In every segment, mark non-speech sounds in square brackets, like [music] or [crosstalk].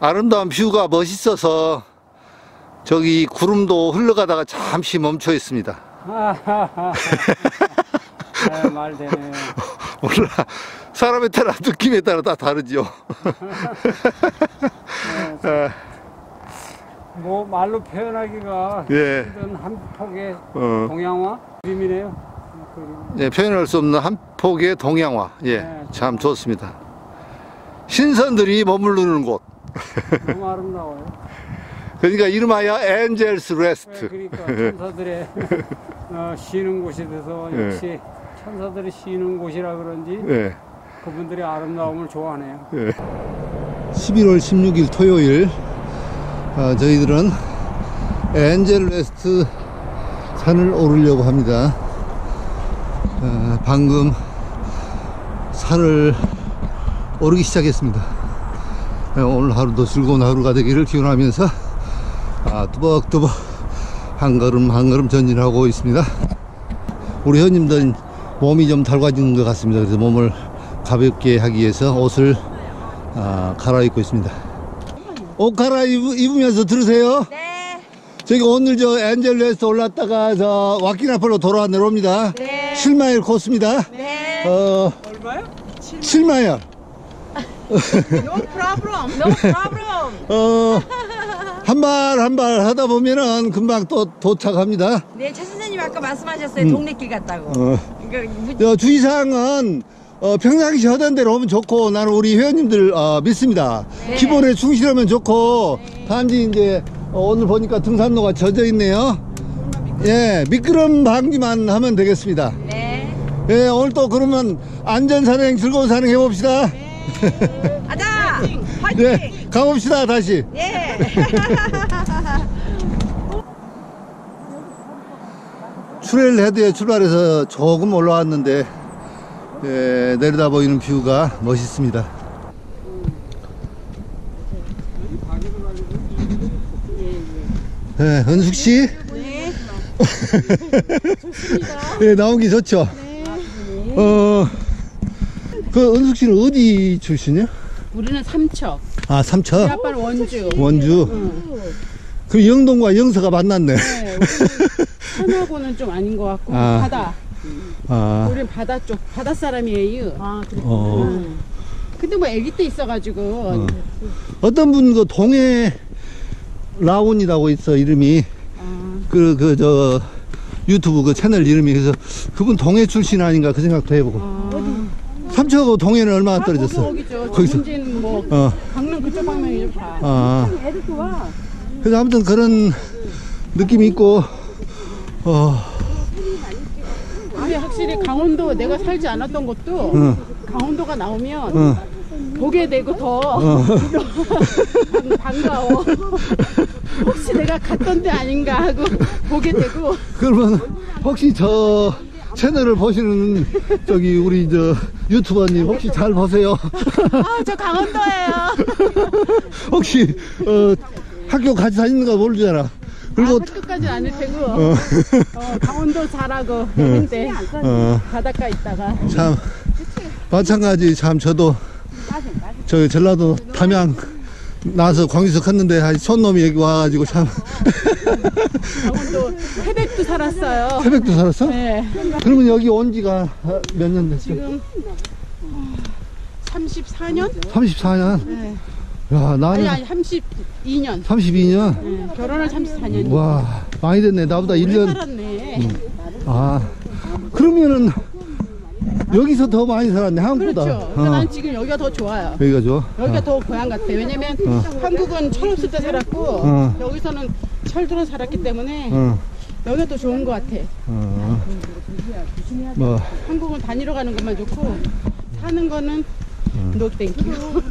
아름다운 뷰가 멋있어서 저기 구름도 흘러가다가 잠시 멈춰 있습니다. 아, [laughs] 말 되네요. [laughs] 몰라. 사람에 따라 느낌에 따라 다 다르죠. 아, 뭐 말로 표현하기가 예. 힘든 한 폭의 어, 동양화 그림이네요. 그림. 예, 표현할 수 없는 한 폭의 동양화. 예, 네. 참 좋습니다. 신선들이 머무르는 곳. 너무 아름다워요. 그러니까 이름하여 Angels 네, Rest. 그러니까 천사들의 [laughs] 어, 쉬는 곳이 돼서 예. 역시 천사들이 쉬는 곳이라 그런지 예. 그분들의 아름다움을 좋아하네요. 11월 16일 토요일 아, 저희들은 엔젤 레스트 산을 오르려고 합니다. 아, 방금 산을 오르기 시작했습니다. 아, 오늘 하루도 즐거운 하루가 되기를 기원하면서 아, 뚜벅뚜벅 한 걸음 한 걸음 전진하고 있습니다. 우리 회원님들 몸이 좀 달궈지는 것 같습니다. 그래서 몸을 가볍게 하기 위해서 옷을 아, 갈아입고 있습니다. 옷 갈아입으면서 들으세요. 네. 저희가 오늘 저 엔젤레스 올랐다가 저 와키나폴로 돌아와 내려옵니다. 네. 7마일 코스입니다. 네. 어, 얼마요? 7마일. No problem. No problem. [laughs] 어, 한 발 한 발 하다 보면은 금방 또 도착합니다. 네, 차 선생님 아까 말씀하셨어요. 음. 동네 길 같다고. 어, 그러니까 무- 저 주의사항은 어, 평상시 하던 대로 오면 좋고 나는 우리 회원님들 어, 믿습니다. 네. 기본에 충실하면 좋고 단지 이제 어, 오늘 보니까 등산로가 젖어 있네요. 예, 미끄럼 방지만 하면 되겠습니다. 네. 예, 오늘 또 그러면 안전 산행, 즐거운 산행 해봅시다. [laughs] 가자. 화이팅. 예, 가봅시다 다시. 예. [laughs] trailhead에 출발해서 조금 올라왔는데 예, 내려다 보이는 view가 멋있습니다. 예, 은숙 씨. 네. [laughs] 예, 나오기 좋죠. 어, 그 은숙 씨는 어디 출신이야? 우리는 삼척, 아, 우리 삼척, 아빠는 원주. 원주. 그 영동과 영서가 만났네. 네, 우리는 산하고는 좀 아닌 것 같고 아. 바다. 아, 우리는 바다 쪽 바다 사람이에요. 아 그래. 어. 근데 뭐 아기 때 있어가지고 어떤 분 그 동해 라온이라고 있어 이름이 아, 그그 저 유튜브 그 채널 이름이 그래서 그분 동해 출신 아닌가 그 생각도 해보고 아, 삼척하고 동해는 얼마나 떨어졌어? 거기죠. 거기서. 문제는 뭐 어, 강릉 그쪽 방면이죠 다. 아, 애들 좋아. 그래서 아무튼 그런 느낌이 있고 어, 근데 확실히 강원도 내가 살지 않았던 것도 응. 강원도가 나오면 어, 보게 되고 더 어. 반- [laughs] 반가워. 혹시 내가 갔던 데 아닌가 하고 보게 되고 그러면 혹시 저 채널을 보시는 저기 우리 저 유튜버님 혹시 잘 보세요. 아 저 강원도예요. [laughs] 혹시 어, 학교 같이 다니는가 모르잖아. 그리고 아, 학교까지는 아닐 테고 어, 어, 강원도 잘하고 했는데 어, 바닷가 있다가 참 마찬가지 참 저도 저 전라도 담양 나서 광주서 컸는데 손놈이 여기 와가지고 참 강원도 태백도 살았어요. 태백도 살았어? 네, 그러면 여기 온 지가 몇 년 됐어? 지금 어, 34년? 34년? 네. 야 아니 나는 아니 32년. 32년? 네, 결혼을 34년. 와 많이 됐네 나보다 오래 1년 살았네. 아 그러면은 여기서 더 많이 살았네 한국보다 그렇죠. 그러니까 어, 난 지금 여기가 더 좋아요. 여기가 좋아? 여기가 어. 더 고향 같아. 왜냐면 어. 한국은 철 없을 때 살았고 어. 여기서는 철 들어 살았기 때문에 어, 여기가 더 좋은 것 같아. 어. 뭐 한국은 다니러 가는 것만 좋고 사는 거는 음. no thank you.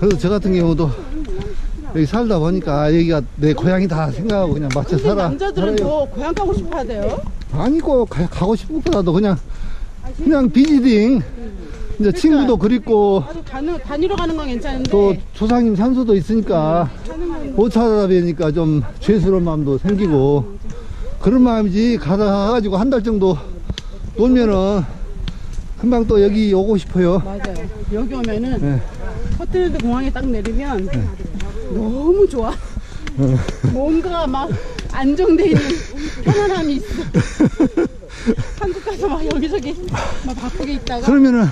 그래서 저 같은 경우도 여기 살다 보니까 아, 여기가 내 고향이다 생각하고 그냥 맞춰 근데 살아 남자들은 살아요. 더 고향 가고 싶어 하대요. 아니고 가, 가고 싶더라도 그냥 그냥 visiting 이제 친구도 그립고 가는, 다니러 가는 건 괜찮은데 또 조상님 산소도 있으니까 못 찾아뵈니까 좀 죄스러운 마음도 생기고 그런 마음이지 가다 가지고 한 달 정도 놀면은 금방 또 여기 오고 싶어요. 맞아요. 여기 오면은 예. 포틀랜드 공항에 딱 내리면 너무 좋아. 뭔가 막 안정돼 있는 편안함이 있어. [laughs] 한국 가서 막 여기저기 막 바쁘게 있다가 그러면은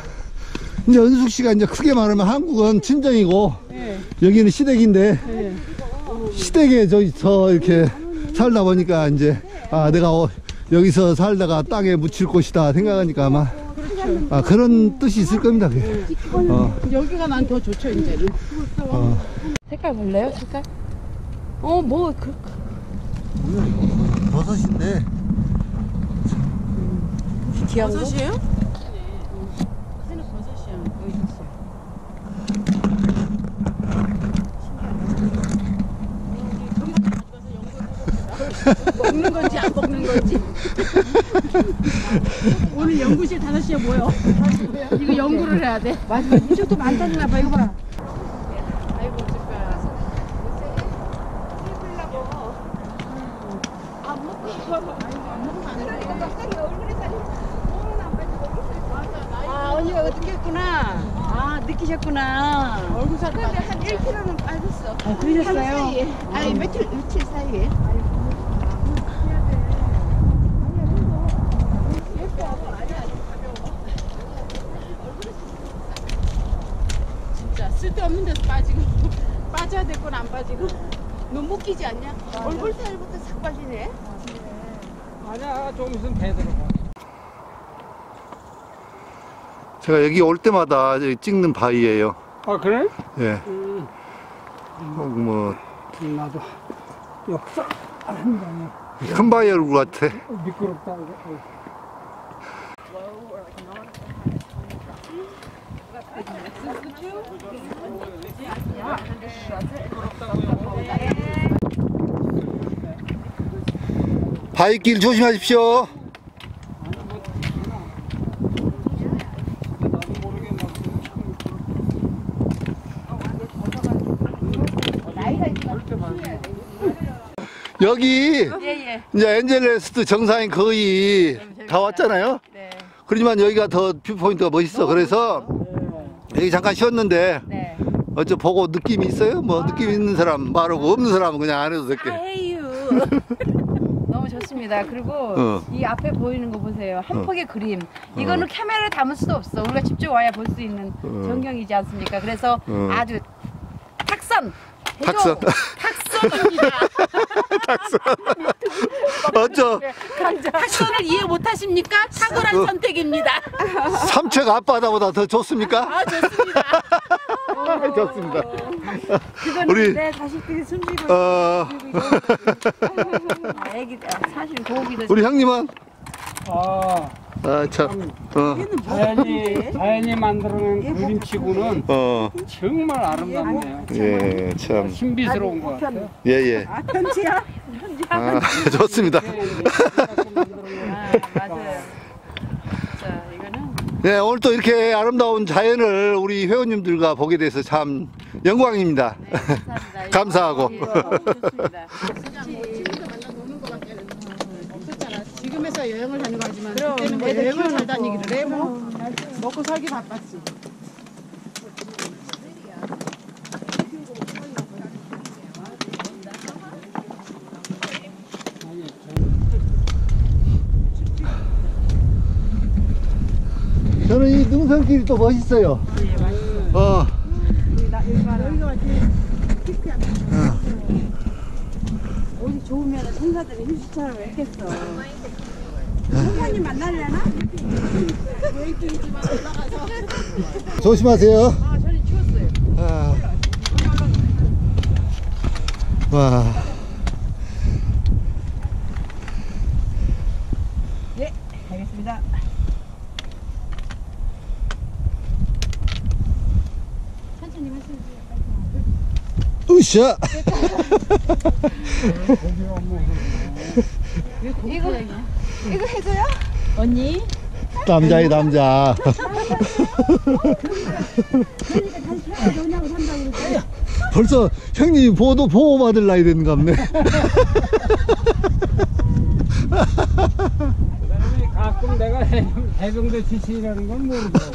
이제 은숙 씨가 이제 크게 말하면 한국은 친정이고 예, 여기는 시댁인데 예. 시댁에 저기서 이렇게 살다 보니까 이제 아 내가 어, 여기서 살다가 땅에 묻힐 곳이다 생각하니까 아마 아 그런 뜻이 있을 겁니다. 그게. 어, 여기가 난 더 좋죠 이제는. 어. 색깔 볼래요? 색깔? 어, 뭐, 그, 버섯인데 귀여운 거? 버섯이에요? 새는 버섯이야. 여기 있어. 먹는 건지 안 먹는 건지. 오늘 연구실 5시에 모여. 이거 연구를 해야 돼. 맞아, 이쪽도 많다니까 봐, 이거 봐. 아이고, 어쩔 거야. 아, 언니가 느꼈구나. 아, 느끼셨구나. 얼굴 살 근데 한 1kg는 빠졌어. 아, 그러셨어요? 아니, 며칠, 며칠 사이에. 진짜 쓸데없는 데서 빠지고 빠져야 될 건 안 빠지고 너무 웃기지 않냐? 얼굴 살부터 싹 빠지네. 아니야, 좀 있으면 배 들어가. 제가 여기 올 때마다 찍는 바위예요. 아, 그래? 예. 음, 어, 뭐, 나도 역사. 큰 바위 얼굴 같아. 미끄럽다, 이거. 어. 바위길 조심하십시오. 여기 예, 예. 이제 엔젤레스트 정상인 거의 다 왔잖아요. 네. 그렇지만 여기가 더 viewpoint가 멋있어. 그래서 여기 잠깐 쉬었는데 네. 어째 보고 느낌이 있어요? 뭐 느낌 있는 사람 말하고 없는 사람은 그냥 안 해도 될게. [laughs] 너무 좋습니다. 그리고 어. 이 앞에 보이는 거 보세요. 한 어. 폭의 그림. 이거는 카메라에 담을 수도 없어. 우리가 직접 와야 볼 수 있는 어. 전경이지 않습니까? 그래서 어. 아주 탁선. 탁선. 탁선입니다. [laughs] 어쩌 탁선을 이해 못 하십니까? 탁월한 선택입니다. 삼척 앞바다보다 더 좋습니까? 아, 좋습니다. [laughs] 좋습니다. 우리- 내 자식들이 숨기고 어, [laughs] 아, 아, 사실 고기도 우리 형님은 아, 아 참, 어, 자연이, 자연이 만들어낸 그림치고는 어, 정말 아름답네요. 예, 참, 신비스러운 것 같아요. 예, 예. 아, 편지야? 아, [laughs] 좋습니다. 아, 맞아요. 자, 이거는 네, 오늘 또 이렇게 아름다운 자연을 우리 회원님들과 보게 돼서 참 영광입니다. 네, 감사합니다. [laughs] 감사하고. 예, [laughs] 좋습니다. 지금도 만나 노는 거밖에 없었잖아. 지금에서 여행을 다니고 하지만 그럼, 그때는 뭐 애들 여행을 잘 키워놓고. 다니기를 해. 뭐 먹고 살기 바빴지. 저는 이 능선길이 또 멋있어요. 어, 옷이 좋으면 천사들이 휴식처럼 왜 했겠어. 천사님 만나려나? 조심하세요. 아, 저는 추웠어요. 아. 와, 네, 알겠습니다. 으쌰! 이거, 이거 해줘요? 언니? 남자의 남자. 벌써 형님 보도 보호 받을 나이 됐는가 보네. 그다음에 가끔 내가 해병- 해병대 출신이라는 건 모르더라고.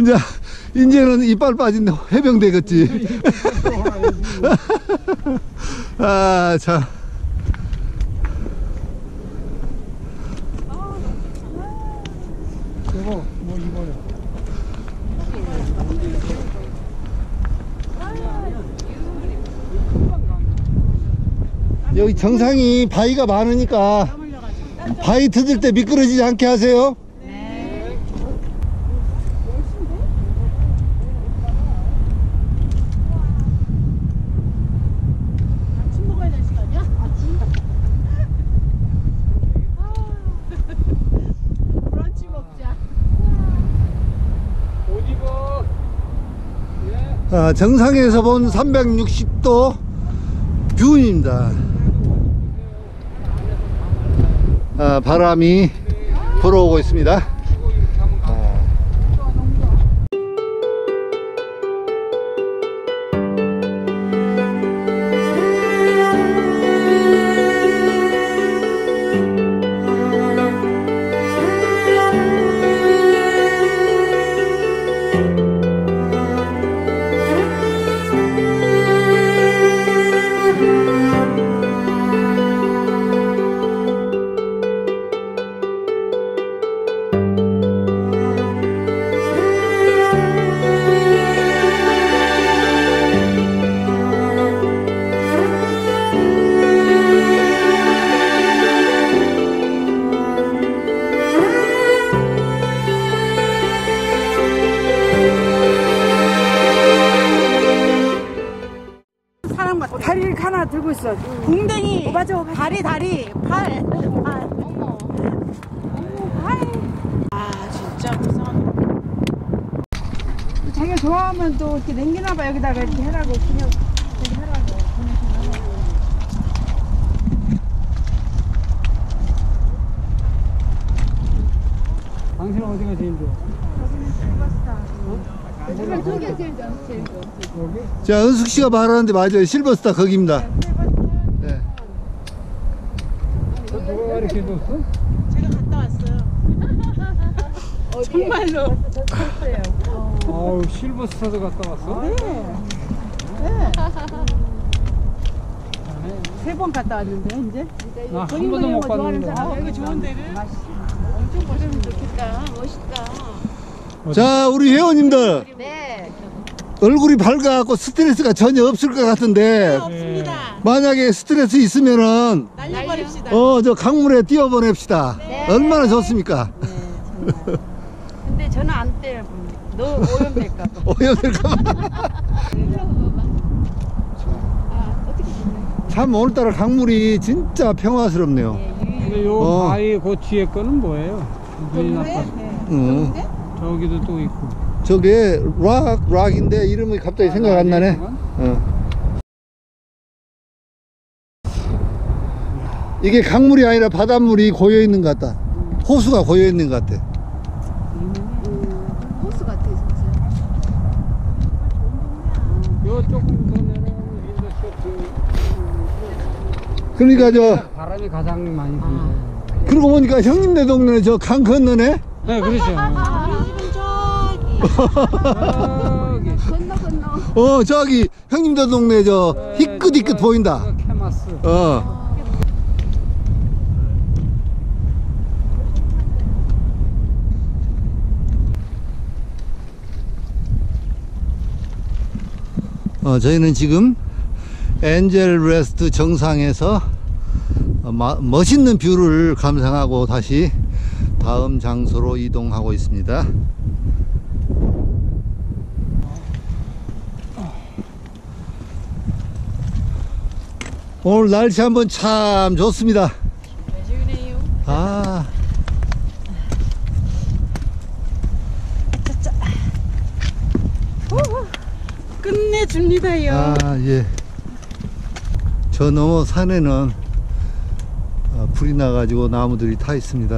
이제 이제는 이빨 빠진 해병 되겠지. [laughs] 아, 참. 이거 뭐 이거요. 여기 정상이 바위가 많으니까 바위 트들 때 미끄러지지 않게 하세요. 아침 먹어야 될 시간이야? 아침. 브런치 먹자. 옷 입어. 예. 아, 정상에서 본 360도 뷰입니다. 아, 바람이 불어오고 있습니다. 여기다가 이렇게 하라고. 그냥 이렇게 하라고. 당신 어디가 제일 좋아? 저기가 제일 좋아, 제일 좋아. 여기? 자, 은숙 씨가 말하는데 맞아요. 실버스타 거기입니다. 네. 저 누가 이렇게 뒀어? 제가 갔다 왔어요. [laughs] 정말로. 아우 실버스타도 갔다 왔어? 네. 세 번 갔다 왔는데 이제. 나 한 번도 못 봤는데. 아, 여기 좋은 데를. 엄청 보시면 좋겠다. 멋있다. 자, 우리 회원님들. 네. 얼굴이 밝아갖고 스트레스가 전혀 없을 것 같은데, 없습니다. 만약에 스트레스 있으면은, 날려버립시다. 어, 저 강물에 뛰어보냅시다. 얼마나 좋습니까? 근데 저는 안 때려. 너 오염될까 봐. [laughs] 오염될까봐. 참, 오늘따라 강물이 진짜 평화스럽네요. 근데 요 어. 바위 그 뒤에 거는 뭐예요? 눈이 나빠. 응. 저기도 또 있고. 저게 락, 락인데 이름이 갑자기 생각 안 나네. 어. 이게 강물이 아니라 바닷물이 고여 있는 것 같다. 호수가 고여 있는 것 같아. 호수 같아, 진짜. 요 조금 더 내려가면 windiest 그러니까 저 바람이 가장 많이 분다. 그러고 보니까 형님네 동네에 저 강 건너네. 네, 그렇죠. 우리 집은 저기. 저기. 건너, 건너. 어 저기 형님네 동네 저 희끗희끗 보인다. 캐마스. 어. 어, 저희는 지금 엔젤 레스트 정상에서 어, 마- 멋있는 view를 감상하고 다시 다음 장소로 이동하고 있습니다. 오늘 날씨 한번 참 좋습니다. 아, 끝내줍니다요. 아, 예. 저 너머 산에는 어, 불이 나가지고 나무들이 타 있습니다.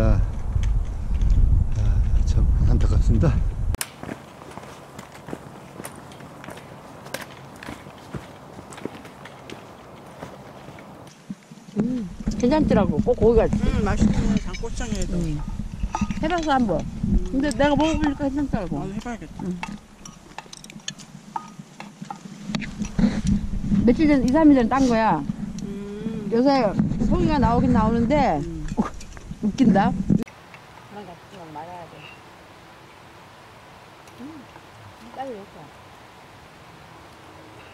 아, 참 안타깝습니다. 괜찮더라고. 꼭 거기가 음, 맛있네. 장고창에도. 해봐서 한번. 근데 내가 먹어보니까 괜찮더라고. 나도 해봐야겠다. 며칠 전, 2, 3일 전에 딴 거야. 음. 요새 송이가 나오긴 나오는데, 웃긴다. 그런 거좀 말아야 돼. 음, 딸이.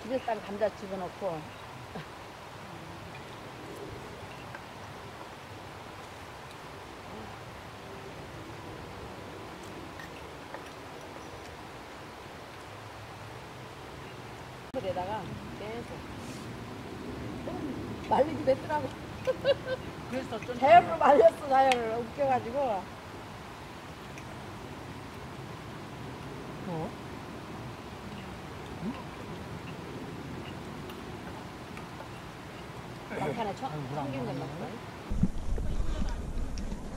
집에서 딴 감자 집어넣고. 에다가 계속 말리지 뱉더라고. 그래서 좀 자연으로 말렸어 자연을 웃겨가지고 어? 막판에 청- 넣었어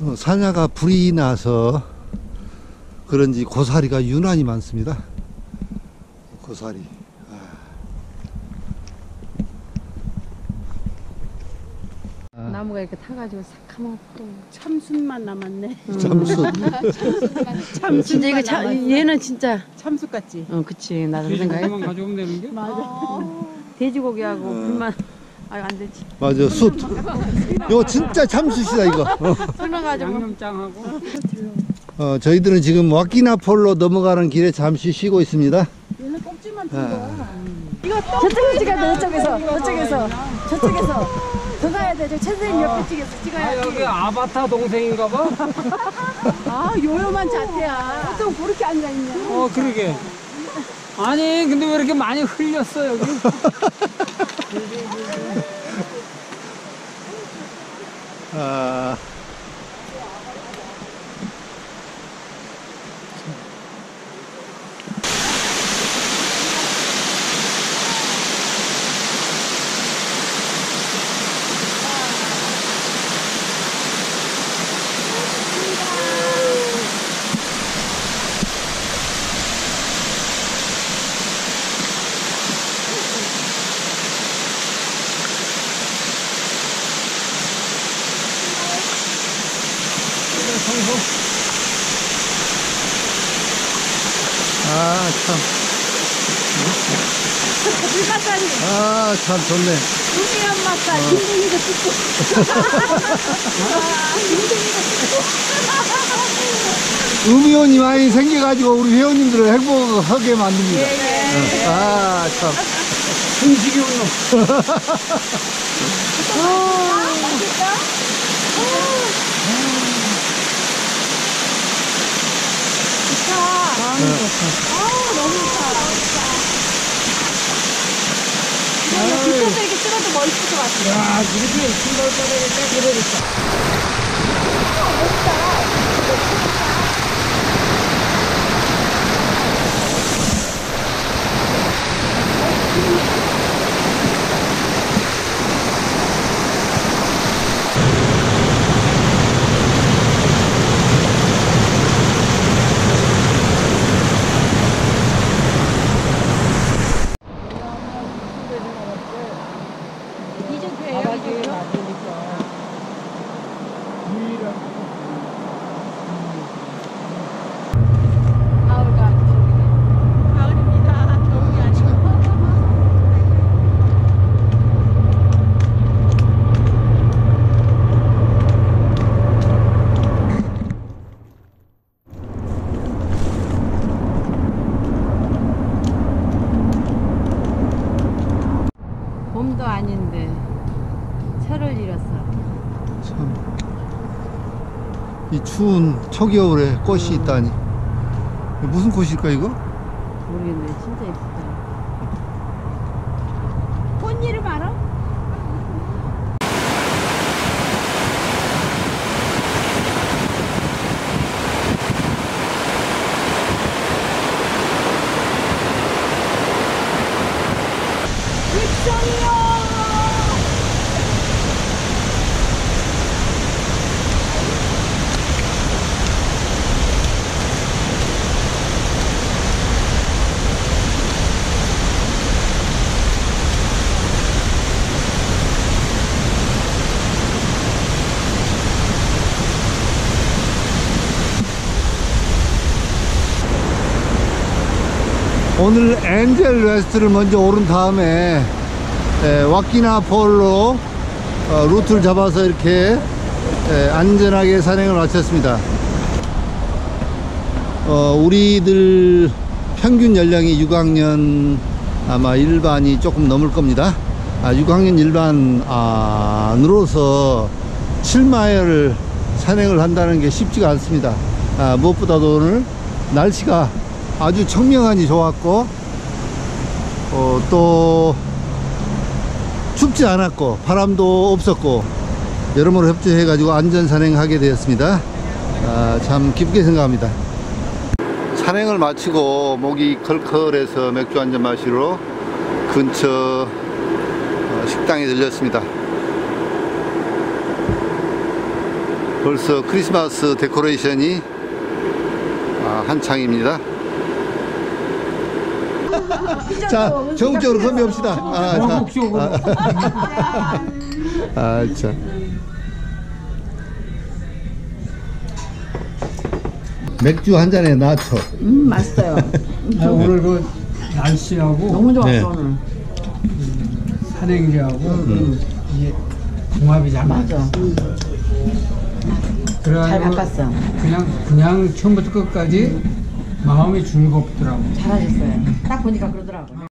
어, 사냐가 불이 나서 그런지 고사리가 유난히 많습니다. 고사리. 나무가 이렇게 타가지고 새카맣고. 참순만 남았네 참수. 참순 진짜 이거 참, 얘는 진짜. 참숯 같지 어, 그치. 나도 그 돼지 생각해. 고기만 가져오면 되는 게? [laughs] 맞아 돼지고기하고 불만. 아유, 안 되지. 맞아, 숯. 이거 진짜 참숯이다, 이거. 어. 설명가지고. 양념장하고 어, 저희들은 지금 와키나폴로 넘어가는 길에 잠시 쉬고 있습니다. 얘는 껍질만 아, 저쪽에서 찍어야 돼, 저쪽에서. 저쪽에서. 저쪽에서. 더 가야 돼. 저 최선생님 옆에 찍어서 아 찍어야 돼. 여기 아바타 동생인가 봐? [laughs] 아 요요만 자태야 또 그렇게 앉아있냐. 어 그러게 아니 근데 왜 이렇게 많이 흘렸어 여기? [laughs] 아, 참. 아, 참 좋네. 두미안 맞다 딩딩이도 찍고 음이온이 많이 생겨가지고 우리 회원님들을 행복하게 만듭니다. 어, 아, 참. 음식이 [laughs] 올라 밑에서 이렇게 찍어도 멋있을 것 같아 야 이렇게 신발 바닥에 딱 그려졌다 초겨울에 꽃이 음. 있다니 무슨 꽃일까 이거? 모르겠네 진짜 예쁘다 꽃 이름 알아? 육성이요 오늘 Angels Rest를 먼저 오른 다음에 에, Wahkeena Falls로 어, 루트를 잡아서 이렇게 에, 안전하게 산행을 마쳤습니다. 어, 우리들 평균 연령이 6학년 아마 1반이 조금 넘을 겁니다. 아, 6학년 1반으로서 7마일을 산행을 한다는 게 쉽지가 않습니다. 아, 무엇보다도 오늘 날씨가 아주 청명하니 좋았고, 어, 또 춥지 않았고, 바람도 없었고, 여러모로 협조해 가지고 안전 산행하게 되었습니다. 아, 참 기쁘게 생각합니다. 산행을 마치고 목이 컬컬해서 맥주 한 잔 마시러 근처 어, 식당에 들렸습니다. 벌써 크리스마스 데코레이션이 아, 한창입니다. 자, 전국적으로 건배합시다. 아, 자. 전국적으로. 아, 아, 참. 맥주 한 잔에 나초. 음 맛있어요. 아, 오늘 그 날씨하고 너무 좋았어 네. 오늘. 산행지하고 이게 궁합이 잘 맞아. 맞아. 잘 그래가지고 바꿨어. 그냥 그냥 처음부터 끝까지 마음이 즐겁더라고. 잘하셨어요. 딱 보니까 그러더라고.